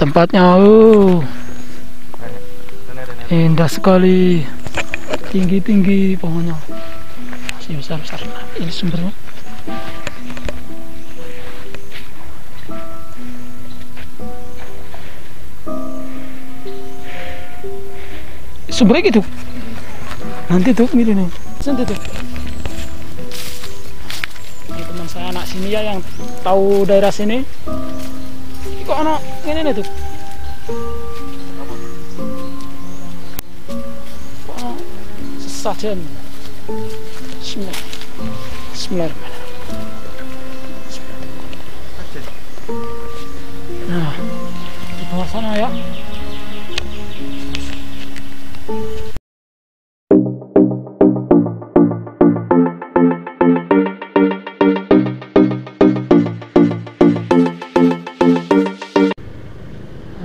tempatnya oh indah sekali. Tinggi-tinggi pohonnya. Masih besar-besar. Ini sumbernya. Sumbernya gitu? Nanti tuh gitu nih. Nanti tuh. Ini teman saya anak sini ya yang tahu daerah sini Ini kok anak ini nih tuh kok anak sesajen Bismillah Bismillahirrahmanirrahim nah di bawah sana ya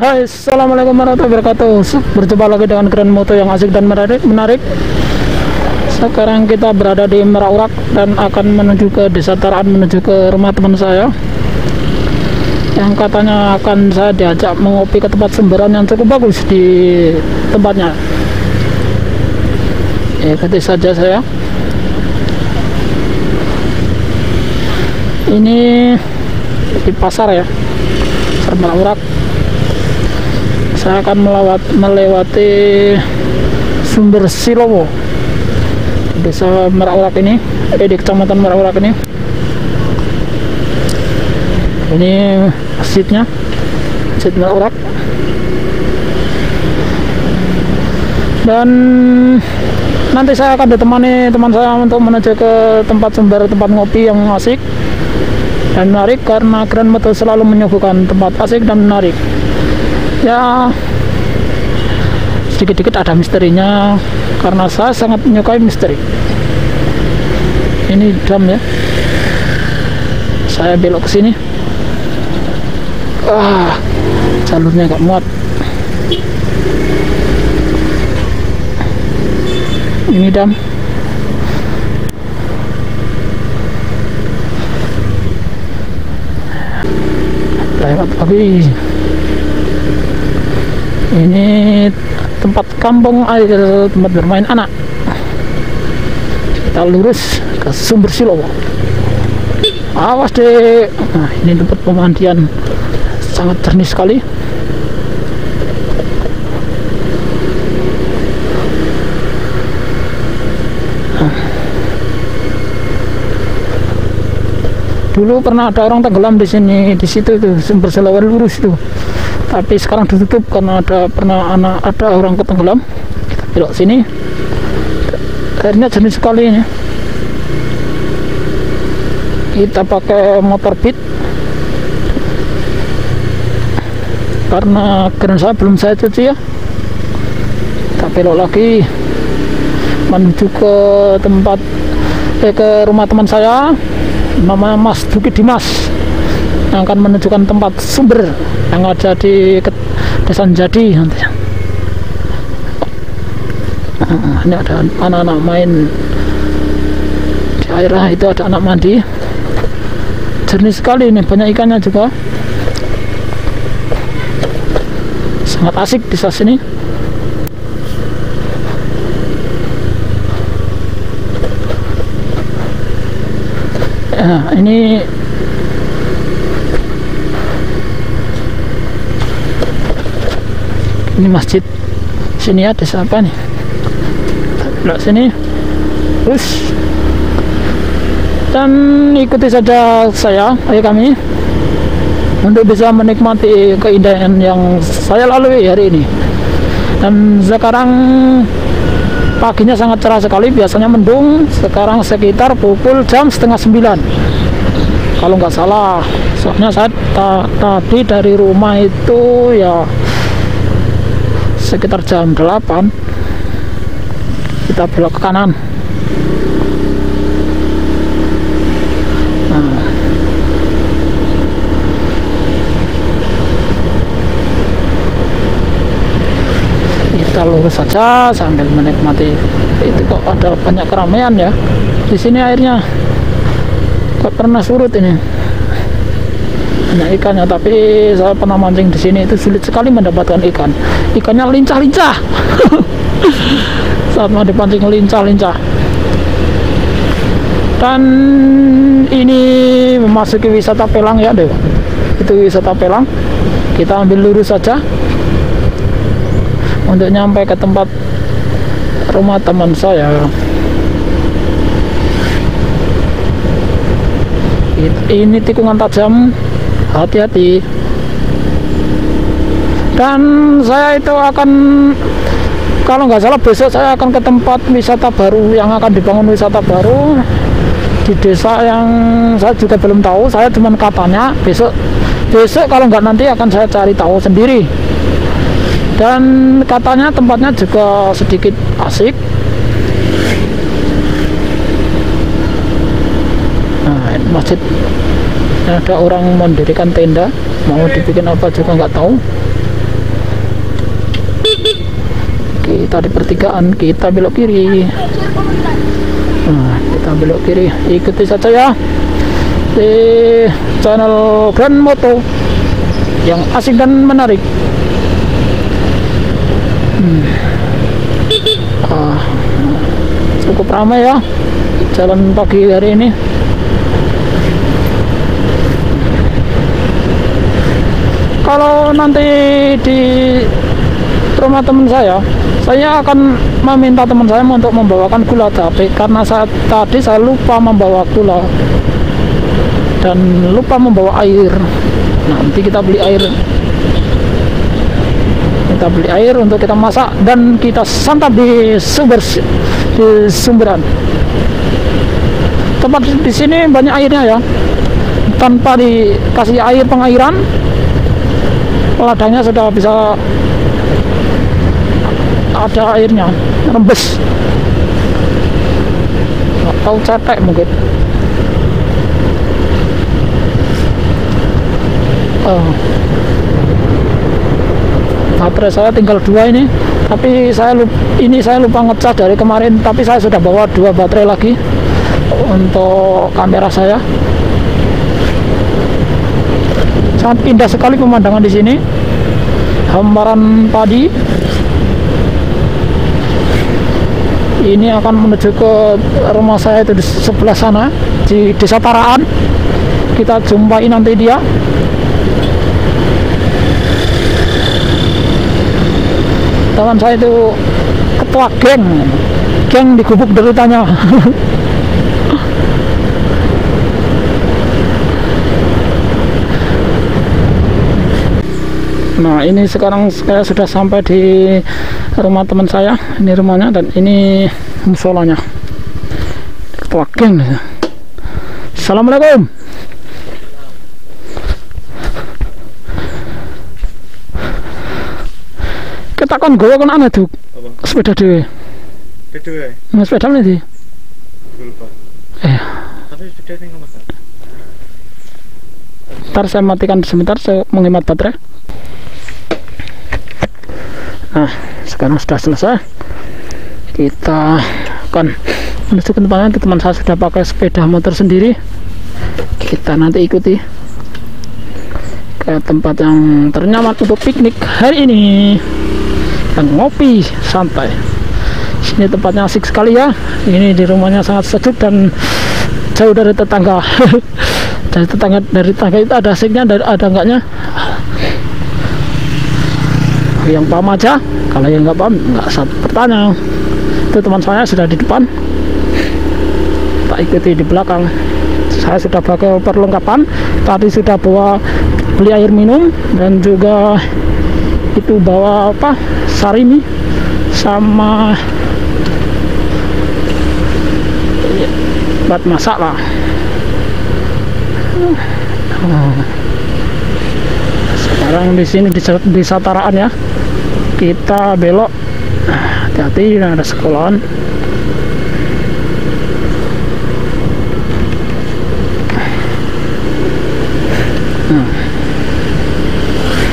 Hai, assalamualaikum warahmatullahi wabarakatuh. Berjumpa lagi dengan keren moto yang asik dan menarik. Menarik. Sekarang kita berada di Meraurak dan akan menuju ke Desa Taraan menuju ke rumah teman saya. Yang katanya akan saya diajak mengopi ke tempat sumberan yang cukup bagus di tempatnya. Ikuti saja saya. Ini di pasar ya, Meraurak saya akan melawat, melewati sumber Silowo desa Meraurak ini eh, di kecamatan Meraurak ini. Ini masjidnya masjid Meraurak dan nanti saya akan ditemani teman saya untuk menuju ke tempat sumber tempat ngopi yang asik dan menarik karena Grand Moto selalu menyuguhkan tempat asik dan menarik ya sedikit-sedikit ada misterinya karena saya sangat menyukai misteri. Ini dam ya. Saya belok ke sini. Ah jalurnya nggak muat. Ini dam. Lewat lagi ini tempat kampung air tempat bermain anak. Kita lurus ke sumber silowo. Awas deh nah ini tempat pemandian. Sangat jernih sekali. Dulu pernah ada orang tenggelam di sini di situ tuh sumber silowo lurus tuh tapi sekarang ditutup karena ada pernah anak ada orang ketenggelam. Belok sini. Airnya jernih sekali ini. Kita pakai motor beat. Karena keren saya belum saya cuci ya. Kita belok lagi. Menuju ke tempat eh, ke rumah teman saya. Namanya Mas Duki Dimas. Yang akan menunjukkan tempat sumber yang ada di desa Jadi nanti. Nah, ini ada anak-anak main. Di airnya itu ada anak mandi. Jernih sekali ini banyak ikannya juga. Sangat asik di sini. Nah, ini ini masjid. Sini ada siapa nih? Belok sini. Terus dan ikuti saja saya ayo kami untuk bisa menikmati keindahan yang saya lalui hari ini. Dan sekarang paginya sangat cerah sekali biasanya mendung sekarang sekitar pukul jam setengah sembilan. Kalau nggak salah soalnya saya ta tadi dari rumah itu ya sekitar jam 8 kita belok ke kanan. Nah. kita lurus saja sambil menikmati. Itu kok ada banyak keramaian ya? Di sini airnya. Kok pernah surut ini banyak ikannya tapi saya pernah mancing di sini itu sulit sekali mendapatkan ikan. Ikannya lincah-lincah. Saat mau dipancing lincah-lincah. Dan ini memasuki wisata Pelang ya deh itu wisata Pelang. Kita ambil lurus saja. Untuk nyampe ke tempat rumah teman saya. Ini tikungan tajam hati-hati. Dan saya itu akan kalau nggak salah besok saya akan ke tempat wisata baru yang akan dibangun wisata baru di desa yang saya juga belum tahu. Saya cuma katanya besok besok kalau nggak nanti akan saya cari tahu sendiri. Dan katanya tempatnya juga sedikit asik. Nah masjid ada orang mendirikan tenda mau dibikin apa juga nggak tahu. Kita di pertigaan kita belok kiri. Nah kita belok kiri. Ikuti saja ya. Di channel Grand Moto yang asik dan menarik. Hmm. ah, cukup ramai ya jalan pagi hari ini kalau nanti di rumah teman saya saya akan meminta teman saya untuk membawakan gula tapi karena saat tadi saya lupa membawa gula dan lupa membawa air. Nanti kita beli air. Kita beli air untuk kita masak dan kita santap di sumber di sumberan. Tempat di sini banyak airnya ya. Tanpa dikasih air pengairan ladangnya sudah bisa ada airnya rembes. Atau cetek mungkin. Oh. baterai saya tinggal dua ini tapi saya lupa, ini saya lupa ngecas dari kemarin tapi saya sudah bawa dua baterai lagi untuk kamera saya sangat indah sekali pemandangan di sini. Hamparan padi. Ini akan menuju ke rumah saya itu di sebelah sana di desa Taraan. Kita jumpai nanti dia. Teman saya itu ketua geng. Geng di gubuk deritanya Nah ini sekarang saya sudah sampai di rumah teman saya. Ini rumahnya dan ini musolanya. Ketua geng Assalamualaikum. Kita kan gue kan aneh tuh Sepeda dewe Nah, sepeda mana sih? lupa. Eh, Tapi sepeda ini ngomong ntar saya matikan sebentar saya menghemat baterai nah sekarang sudah selesai. Kita akan menuju ke tempatnya teman saya sudah pakai sepeda motor sendiri. Kita nanti ikuti ke tempat yang ternyaman untuk piknik hari ini. Dan ngopi santai. Sini tempatnya asik sekali ya. Ini di rumahnya sangat sejuk dan jauh dari tetangga. Dari tetangga dari tetangga itu ada asiknya dan ada enggaknya yang paham aja kalau yang nggak paham nggak usah bertanya. Itu teman saya sudah di depan. Tak ikuti di belakang. Saya sudah pakai perlengkapan. Tadi sudah bawa beli air minum dan juga itu bawa apa sarimi sama buat masak lah sekarang di sini di, di Sataraan ya. Kita belok. Hati-hati ada sekolahan. Nah,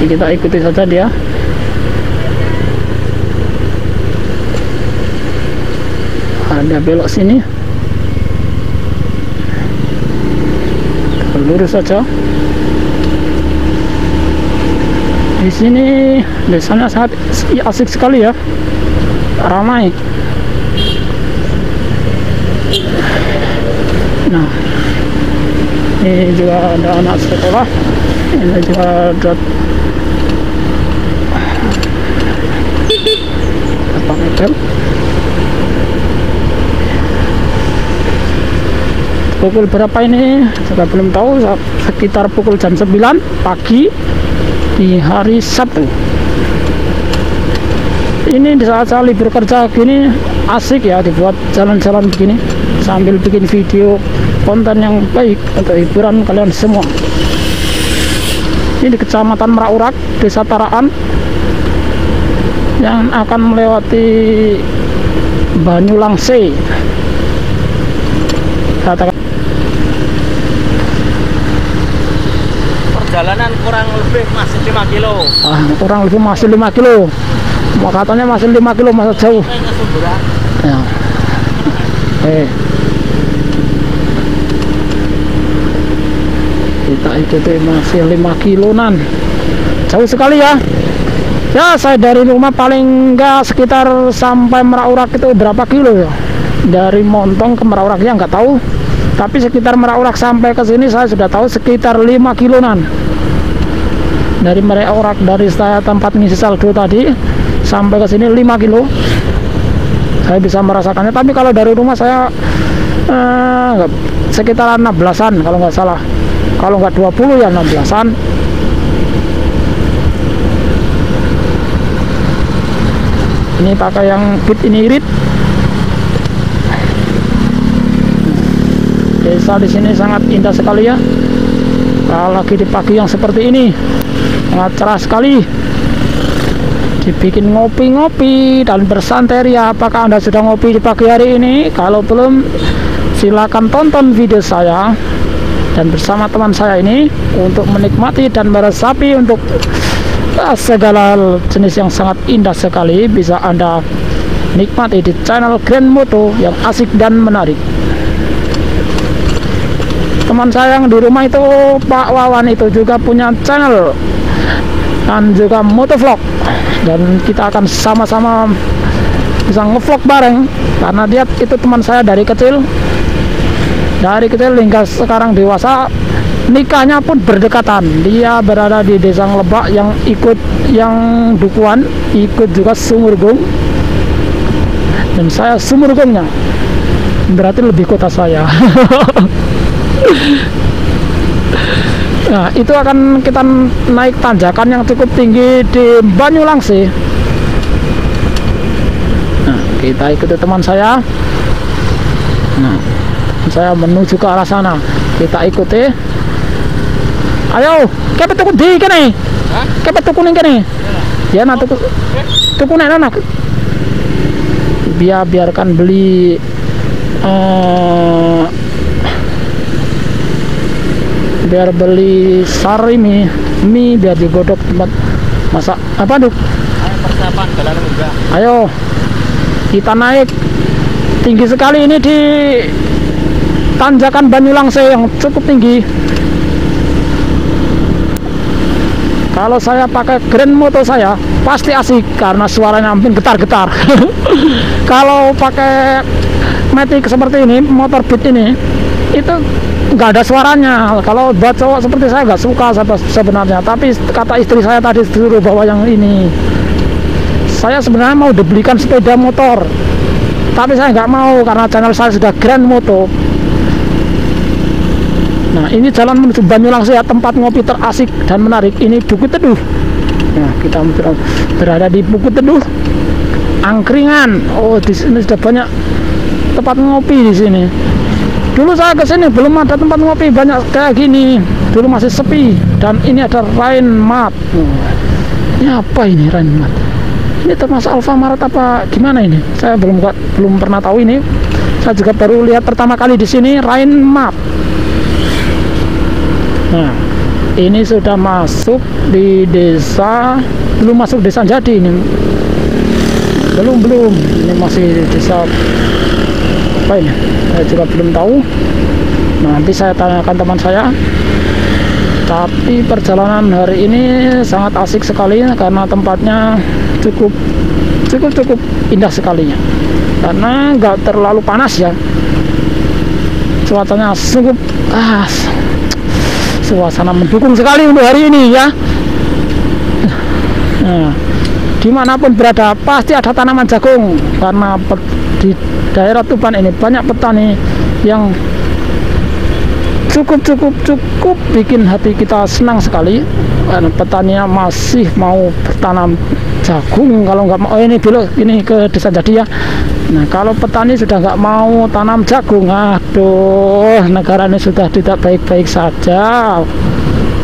kita ikuti saja dia. Ada belok sini. Lurus saja Di sini desanya sangat asik sekali ya, ramai. Nah, ini juga ada anak sekolah, ini juga ada apa meter. Pukul berapa ini? Saya belum tahu. Sekitar pukul jam 9 pagi di hari Sabtu. Ini di saat saya libur kerja gini asik ya dibuat jalan-jalan begini sambil bikin video konten yang baik untuk hiburan kalian semua. Ini di Kecamatan Meraurak, Desa Taraan yang akan melewati Banyulangse. Perjalanan kurang lebih masih 5 kilo. Ah, kurang lebih masih 5 kilo. Katanya masih 5 kilo masih jauh. Sumberan ya. eh. Kita ikuti masih 5 kilonan. Jauh sekali ya. Ya saya dari rumah paling enggak sekitar sampai Meraurak itu berapa kilo ya? Dari Montong ke Meraurak ya nggak tahu. Tapi sekitar Meraurak sampai ke sini saya sudah tahu sekitar 5 kilonan dari Meraurak dari saya tempat ngisi saldo tadi sampai ke sini 5 kilo. Saya bisa merasakannya. Tapi kalau dari rumah saya eh, sekitar 16an kalau nggak salah. Kalau nggak 20 ya 16an ini pakai yang kit ini irit. Desa di sini sangat indah sekali ya apalagi di pagi yang seperti ini. Sangat cerah sekali. Dibikin ngopi-ngopi dan bersantai ya. Apakah anda sudah ngopi di pagi hari ini? Kalau belum silakan tonton video saya dan bersama teman saya ini untuk menikmati dan meresapi untuk ah, segala jenis yang sangat indah sekali. Bisa anda nikmati di channel Grand Moto yang asik dan menarik teman saya yang di rumah itu Pak Wawan itu juga punya channel dan juga motovlog. Dan kita akan sama-sama bisa ngevlog bareng karena dia itu teman saya dari kecil. Dari kecil hingga sekarang dewasa nikahnya pun berdekatan. Dia berada di desa Lebak yang ikut yang dukuan ikut juga Sumurgung dan saya Sumurgungnya berarti lebih kota saya Nah, itu akan kita naik tanjakan yang cukup tinggi di Banyulangse. Nah, kita ikuti teman saya. Nah, saya menuju ke arah sana. Kita ikuti. Ayo, kepet tuku di kene. Hah? Kepet tuku ning kene. Ya, nah tuku tuku nek anak. Biar biarkan beli eh biar beli sari mie mie biar digodok tempat masak. Apa tuh ayo persiapan jalan enggak ayo kita naik. Tinggi sekali ini di tanjakan Banyulangse yang cukup tinggi. Kalau saya pakai grand moto saya pasti asik karena suaranya hampir getar-getar. Kalau pakai matic seperti ini motor beat ini itu nggak ada suaranya. Kalau buat cowok seperti saya nggak suka sebe- sebenarnya. Tapi kata istri saya tadi disuruh bawa yang ini. Saya sebenarnya mau dibelikan sepeda motor. Tapi saya nggak mau karena channel saya sudah grand moto. Nah ini jalan menuju Banyulangse ya tempat ngopi terasik dan menarik. Ini Bukit Teduh. Nah kita ber- berada di Bukit Teduh. Angkringan. Oh di sini sudah banyak tempat ngopi di sini dulu saya ke sini belum ada tempat ngopi banyak kayak gini. Dulu masih sepi dan ini ada Rain Mart ini apa ini Rain Mart ini termasuk Alfamart apa gimana ini? Saya belum belum pernah tahu ini. Saya juga baru lihat pertama kali di sini Rain Mart nah ini sudah masuk di desa belum masuk desa jadi ini belum belum. Ini masih desa apa ini. Saya juga belum tahu. Nanti saya tanyakan teman saya. Tapi perjalanan hari ini sangat asik sekali karena tempatnya cukup cukup cukup indah sekali karena nggak terlalu panas ya. Cuacanya cukup ah, suasana mendukung sekali untuk hari ini ya. Nah, di mana pun berada pasti ada tanaman jagung. Karena di daerah Tuban ini banyak petani yang cukup cukup cukup bikin hati kita senang sekali. Karena petaninya masih mau bertanam jagung. Kalau nggak mau oh ini belok ini ke desa jadi ya. Nah kalau petani sudah nggak mau tanam jagung aduh negara ini sudah tidak baik-baik saja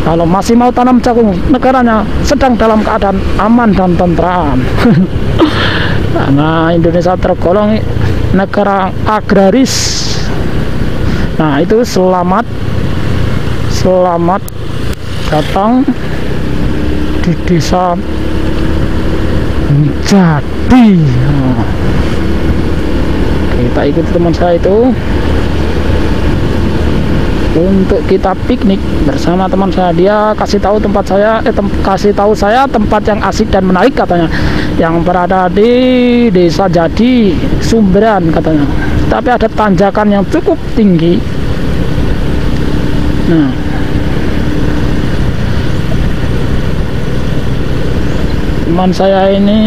kalau masih mau tanam jagung negaranya sedang dalam keadaan aman dan tentram karena Indonesia tergolong negara agraris. Nah itu selamat Selamat datang di desa Jadi Nah, Kita ikuti teman saya itu untuk kita piknik bersama teman saya. Dia kasih tahu tempat saya eh, tem- kasih tahu saya tempat yang asik dan menarik katanya. Yang berada di desa Jadi Sumberan katanya. Tapi ada tanjakan yang cukup tinggi. Nah. Teman saya ini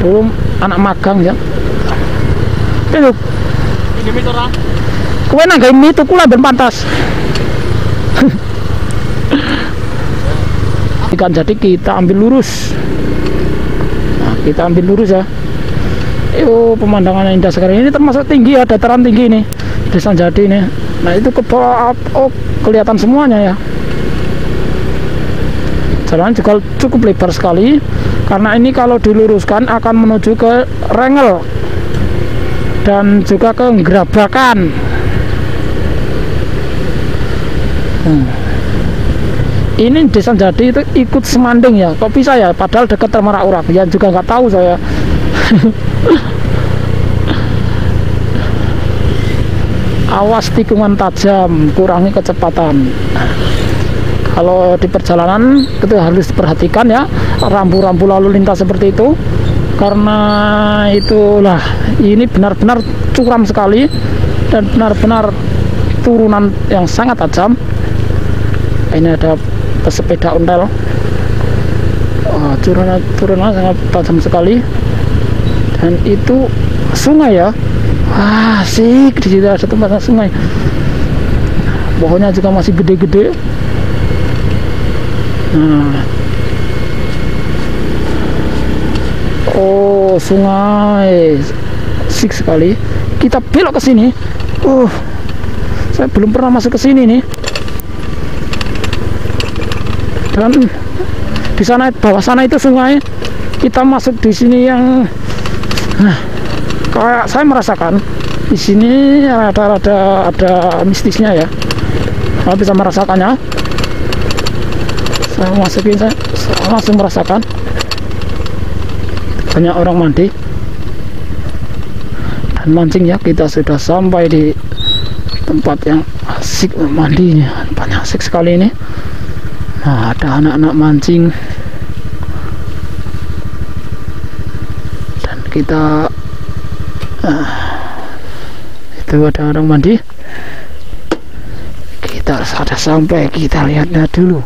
belum anak magang ya. Ini. Kowe nang gawe itu kula ben pantas. Ikan jadi kita ambil lurus. Nah, kita ambil lurus ya. Yo pemandangannya indah sekali. Ini termasuk tinggi ya, dataran tinggi ini. Desa Jadi ini. Nah, itu ke bawah oh, kelihatan semuanya ya. Jalan juga cukup lebar sekali karena ini kalau diluruskan akan menuju ke Rengel dan juga ke Gerabakan. Hmm. Ini desa jadi itu ikut semanding ya. Kok bisa ya? Padahal dekat Termara Urak. Ya juga nggak tahu saya. Awas tikungan tajam, kurangi kecepatan. Kalau di perjalanan itu harus diperhatikan ya rambu-rambu lalu lintas seperti itu karena itulah ini benar-benar curam sekali dan benar-benar turunan yang sangat tajam ini ada pesepeda ontel Wah, turunan turunan sangat tajam sekali. Dan itu sungai ya. Wah asik di situ ada tempat sungai. Pohonnya juga masih gede-gede. Nah. Oh sungai. Asik sekali. Kita belok ke sini. Uh saya belum pernah masuk ke sini nih dan di sana bawah sana itu sungai kita masuk di sini yang nah, kayak saya merasakan di sini ada ada mistisnya ya. Saya bisa merasakannya. Saya masukin saya, saya langsung merasakan. Banyak orang mandi. Dan mancing ya kita sudah sampai di tempat yang asik mandinya. Banyak asik sekali ini nah ada anak-anak mancing. Dan kita ah, itu ada orang mandi. Kita sudah sampai kita lihatnya dulu.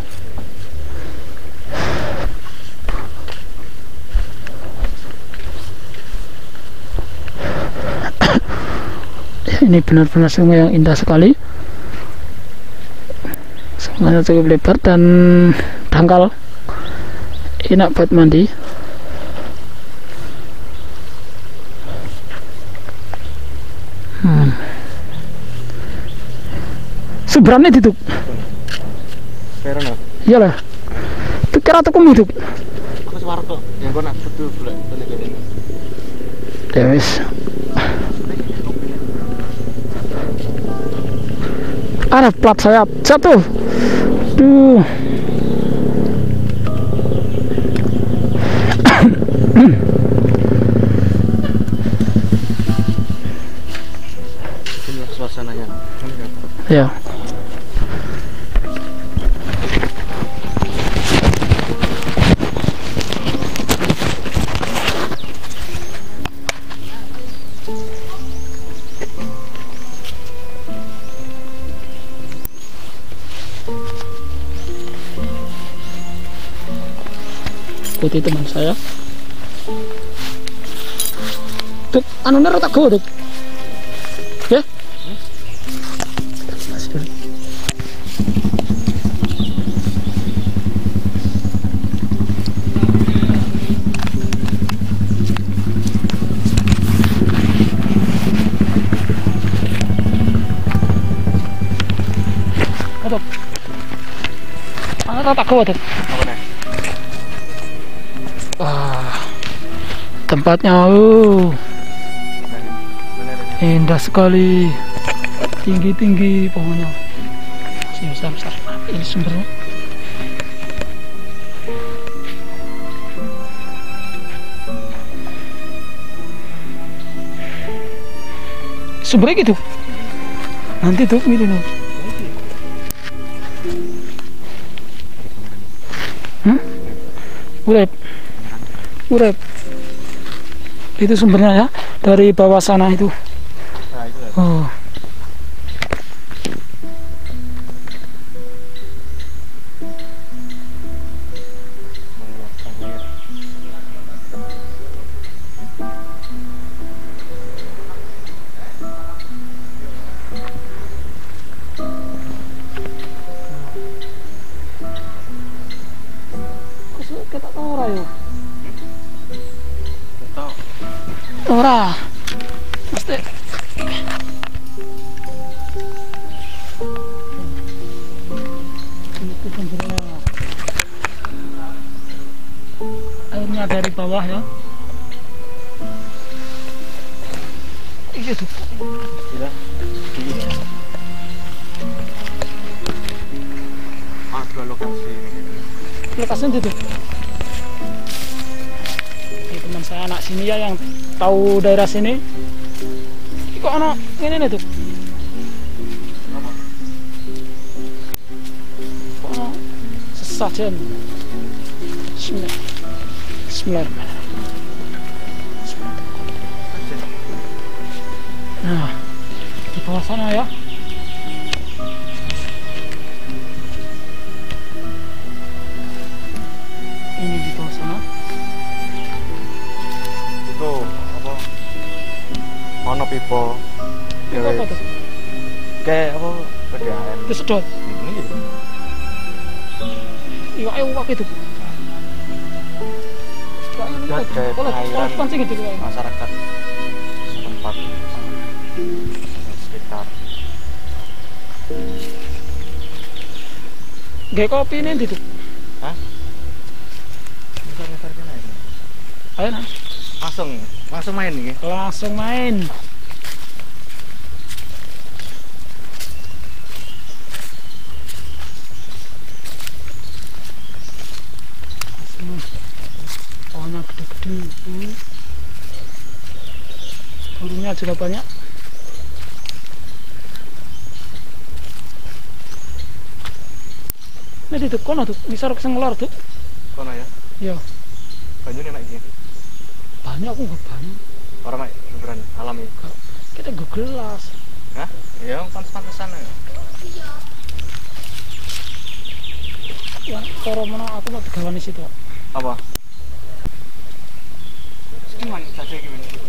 Ini benar-benar sungai yang indah sekali sungainya cukup lebar dan dangkal enak buat mandi. Hmm. seberangnya itu Pero no. iyalah. Itu kira tuh itu Aku Suwarto yang kau nak betul bulan ini. ya wis. Ada plat saya jatuh duh Inilah suasananya. ya ikuti teman saya tuh anu nero tak tuh ya Masih dulu. Aduh. Ano tak tuh Apa tempatnya ini. indah sekali, tinggi-tinggi pohonnya, masih besar-besar. Ini sumbernya. Sumbernya gitu. Nanti tuh gitu nih. Hmm? Urep. Urep. Itu sumbernya ya dari bawah sana itu. Nah, itu. Oh. Tahu daerah sini. Ini kok anak ini nih tuh. Kok. Bismillah. Bismillahirrahmanirrahim. Nah, di bawah sana ya. Pipo. Itu apa tuh? Kayak apa? PDAM. Itu sedot. Ini gitu. Iya, ayo waktu itu. Kayak gitu kayak. masyarakat setempat sekitar Gak kopi ini. Hah? Ngeser-ngeser kena ya? Ayo nah, langsung langsung main nih langsung main. Hmm. Pohonnya gede-gede. Hmm. Burungnya juga banyak. Ini di kono tuh, bisa sing ngelor tuh. kono ya Ya, banyu nih iki banyak aku nggak banyak. orang mak beneran alami Kita gue gelas. Hah? ya pantes-pantesan ya Yang koro mana aku mau tegawan di situ. apa ini mana saja gimana ini ini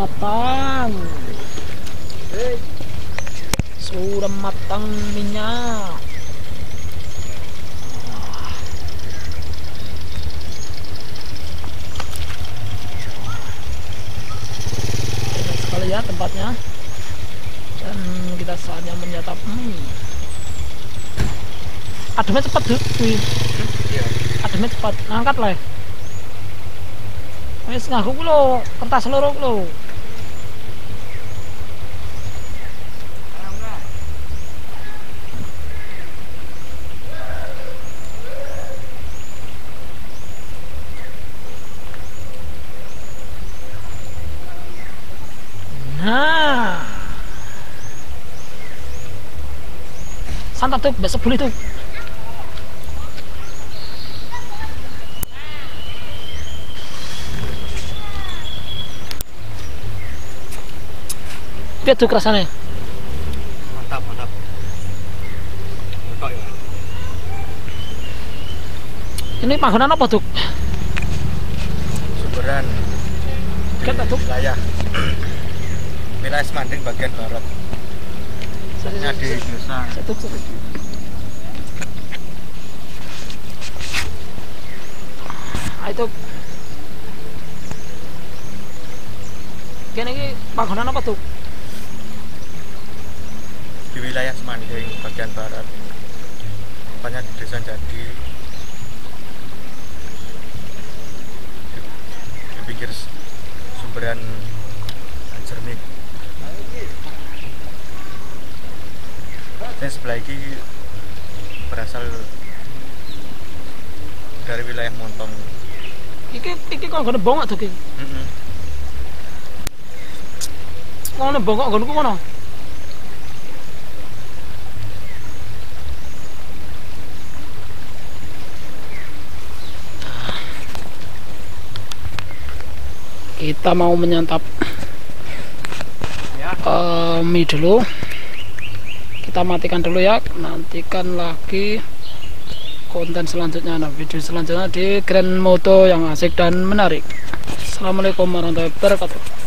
matang. Sudah matang minyak. Enak sekali ya tempatnya. Dan kita saatnya menyantap. Mie ademnya cepat tuh wih. Iya. ademnya cepat. Angkat lah wis ngaku ku lho. Kertas loro ku lho Nah. Santap tuh, besok beli tuh. Piye tuh rasanya? Mantap, mantap. Ya? Ini panggonan apa tuh? Sumberan Kita tuh. wilayah wilayah Semanding bagian barat. Nya di desa Satu. Ah, itu. Kene iki panggonan apa tuh? di wilayah Semanding bagian barat. Di desa Jadi di, di pinggir sumberan Jernih. Dan sebelah ini berasal dari wilayah Montong. Iki iki kok ngene bongok tuh iki. Mm-mm. Ngono bongok ngono. Kita mau menyantap Ya. eh, mie dulu. Kita matikan dulu ya. Nantikan lagi konten selanjutnya, nah, video selanjutnya di Grand Moto yang asik dan menarik. Assalamualaikum warahmatullahi wabarakatuh.